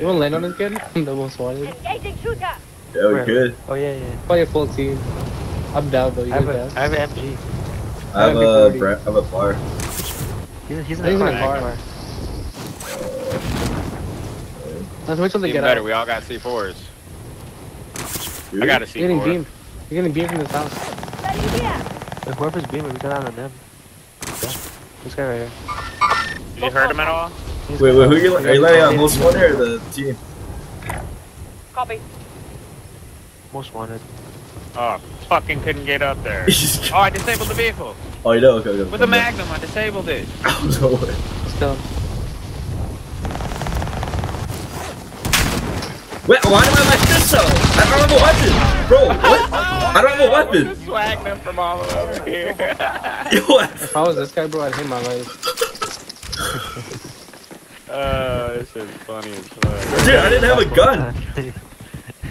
You wanna land on this kid? the most wanted. Engaging shooter. Yeah, we Where? could. Oh yeah, yeah. Play a full team. I'm down though. You I have, guys down? I have an MG. I have That'd a, pretty. I have a bar. He's, he's in He's the in car. car. Let's wait till they Even get better, out. we all got C4s. Dude. I got a You're getting C4. beamed. You're getting beamed from this house. Ready here. If whoever's beaming, we got out on them. Yeah. This guy right here. Did You heard him at all? He's Wait, wait, who are you, are you letting on most Wanted or the team? Copy. Most wanted. Oh, fucking couldn't get up there. oh, I disabled the vehicle. Oh, you know, okay, okay. With a magnum, I disabled it. Oh, no way. Still. Wait, why do I like this though? I don't have a weapon! Bro, what? I don't have a weapon! Swag them from all over here. Yo, what? If I was this guy, bro, I'd hate my life. Oh, this is funny as fuck. Dude, I didn't have a gun!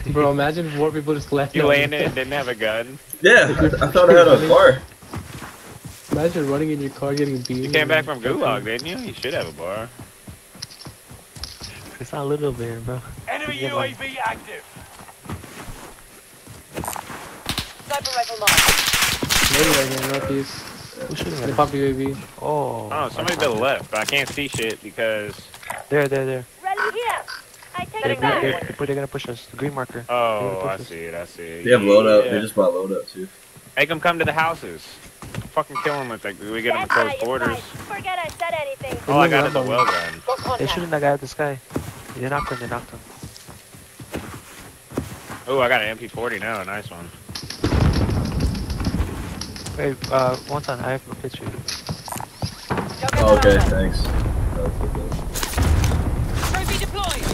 Bro, imagine if more people just left. You landed and didn't have a gun. Yeah, I, I thought I had a bar. Imagine running in your car getting beamed. You came back from Gulag, didn't you? You should have a bar. it's not a little bit, bro. Enemy Yeah, man. UAV active. Sniper rifle marked. Maybe right here, northeast. Who's shooting at They pop UAV. Oh. Oh, somebody to the left, but I can't see shit because. There, there, there. Ready here. I take They're, it they're, back. they're, they're gonna push us. The green marker. Oh, I see it. I see it. They have loadout. Yeah. They just bought loadout too. Make them come to the houses. Fucking kill them if they, we get them in close it's quarters. Forget I said anything. All I got is a well gun. They're contact. shooting that guy at the sky. They knocked him, they knocked him. Oh, I got an MP40 now. Nice one. Wait, uh, one time, I have a picture. Joker Oh, okay, contact. thanks. That was good. Trophy deployed.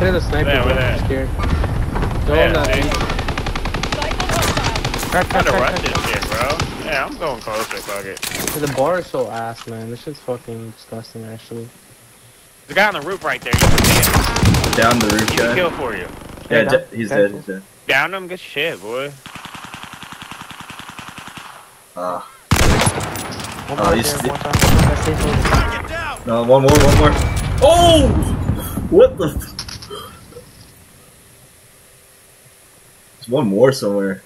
I could have a sniper, Where bro. that? I'm scared. Go Yeah, on that. see? Rifle hostile. Crack, Trying crack, to crack, rush this shit, bro. Yeah, I'm going closer. Fuck it. The bar is so ass, man. This shit's fucking disgusting, actually. The guy on the roof right there. You can see him. Down the roof He's a guy. kill for you. Yeah, Yeah, de- he's dead. He's dead. Down him. Good shit, boy. Ah, One Oh, more he's there, one time. That's safe mode. Target down. no, one more, one more. Oh, what the? F- There's one more somewhere.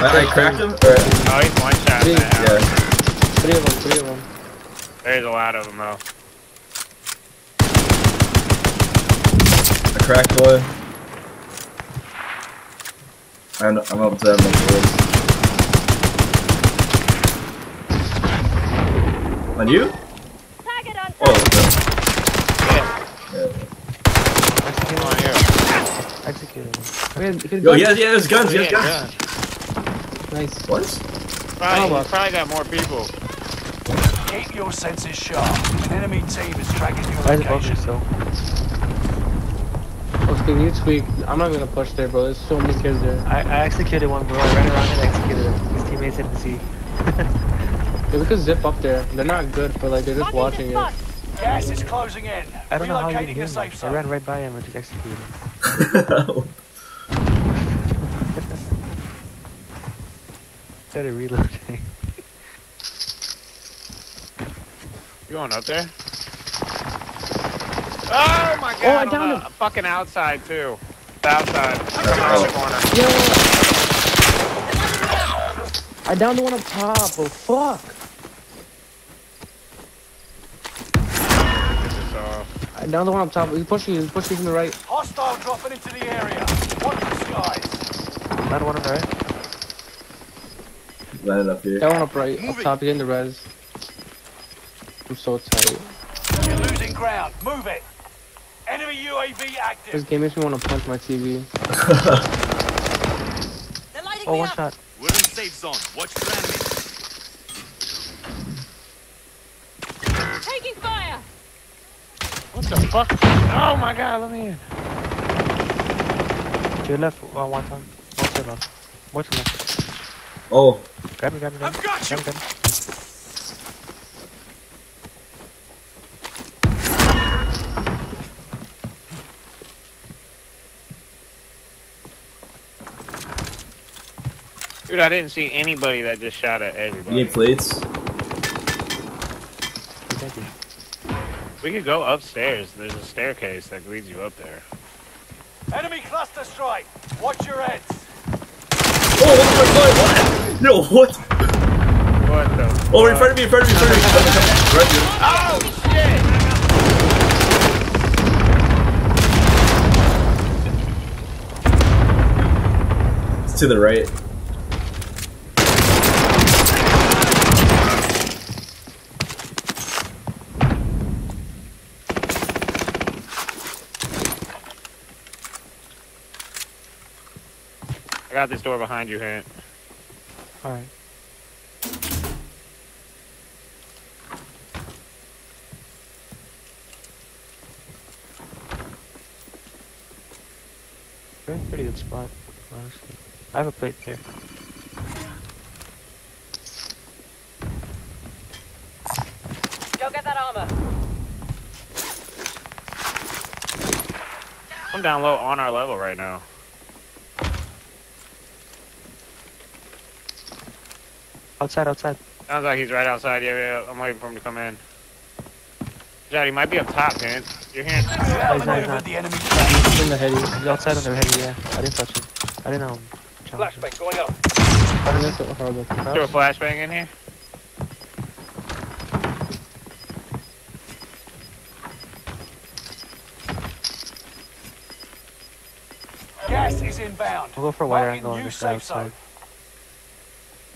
Ready. I, I cracked him. Or, Oh, he's one shot Three. now. yeah. Three of them, three of them. There's a lot of them though. I cracked one. I'm, I'm up to that much On you? Target on Oh, sight. okay. yeah. Execute Come on here. him. Execute him. Man, you could've Yo, oh, yeah, yeah, there's guns, He there's guns. guns. Nice. What? Probably, Oh, well. probably got more people. Keep your senses sharp. An enemy team is tracking your Why is it above me location. still? Okay, you tweak. I'm not gonna push there, bro. There's so many kids there. I, I executed one, bro. I ran around and executed him. His teammates didn't see. Yeah, we could zip up there. They're not good, but like they're just Marking watching the it. Spot. Gas is closing in. I don't know how you Relocating didn't the hear me. safe I zone. ran right by him and just executed him. Started reloading. You going up there? Oh my god! Oh, I on downed the Fucking outside too. The outside. Come Oh. around the corner. Yo! I downed the one up top, oh fuck! This is off. I downed the one up top. He's pushing you, he's pushing you from the right. Hostile dropping into the area. Watch the skies. Another one on the right. Landed up here. That one up right, up top, he's in the res. I'm so tight. You're losing ground. Move it. Enemy UAV active. This game makes me want to punch my TV. They're lighting Oh, me one up. shot. We're in safe zone. Watch for enemy. Taking fire. What the fuck? Oh my god! Let me in. To your left, uh, one time. One to your left. One to your left. Oh, Grab me, grab me, grab me. I've got you. Grab me, grab me. Dude, I didn't see anybody that just shot at You everybody. need plates? Thank you. We could go upstairs. There's a staircase that leads you up there. Enemy cluster strike. Watch your heads. Oh, what the fuck? What? No, what? What the? Oh, in front of me, in front of me, in front of me. Right here. Oh shit! It's to the right. I got this door behind you, Hint. Alright. Very pretty good spot, honestly. I have a plate there. Go get that armor. I'm down low on our level right now. Outside, outside. Sounds like he's right outside. Yeah, yeah. I'm waiting for him to come in. Jad, he might be up top, Hint. You're hearing. he's not, he's not. the enemy. He's in the heady. He's outside on their heavy, yeah. I didn't touch him. I didn't, um, challenge him. going up. I think that's a horrible Throw a flashbang in here. Gas is inbound. We'll go for a wider Marking angle on new this guy safe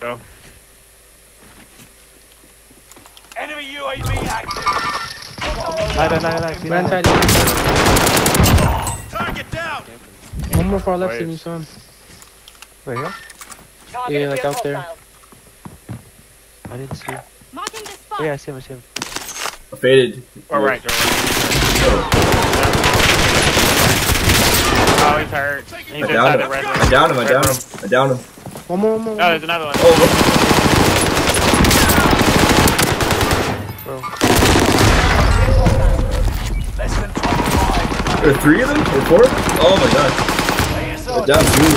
Go. Light, light, light, light. Right light. inside. Target down. One more far left Wait. than you saw him. Right here? Target Yeah, like out there. hostile. I didn't see. Marking the spot. Oh, yeah, I see him, I see him. I Faded. Or right, Oh, he's hurt. He's I downed him. I downed him. I downed him. I downed him. One more, one more. No, oh, there's another one. Oh, 25. there are three of them? Or four? Oh my god. Lay I yourself downed two.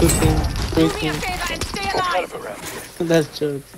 Two teams, three Do me a teams. favor and stay alive. Over around here. That's jokes.